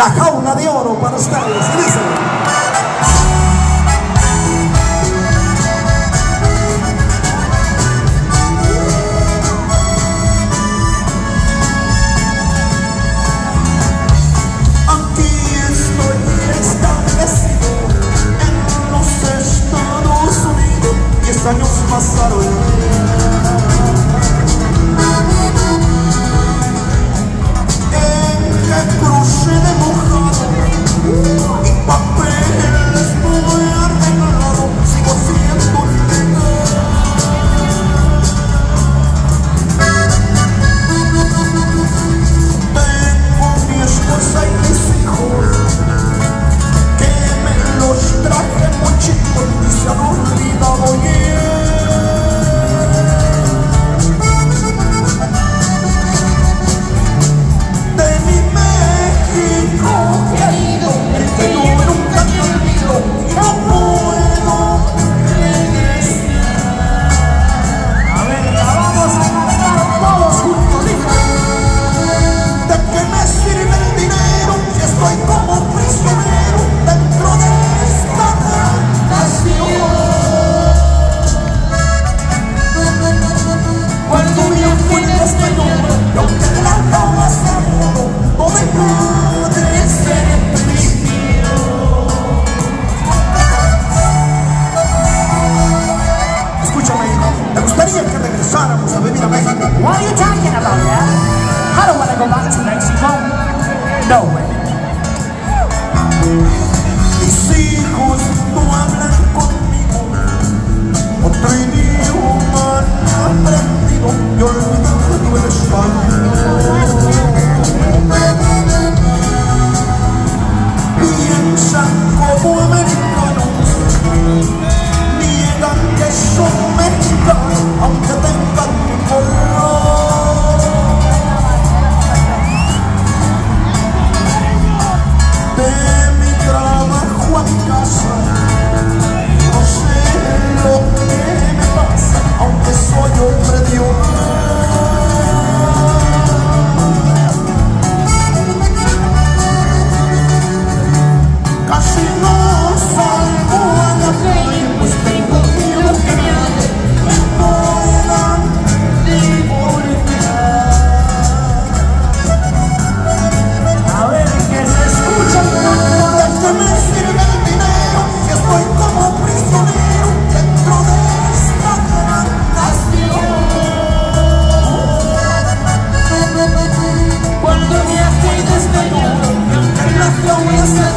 la jaula de oro para ustedes. What are you talking about, Dad? I don't want to go back to Mexico. No way. Just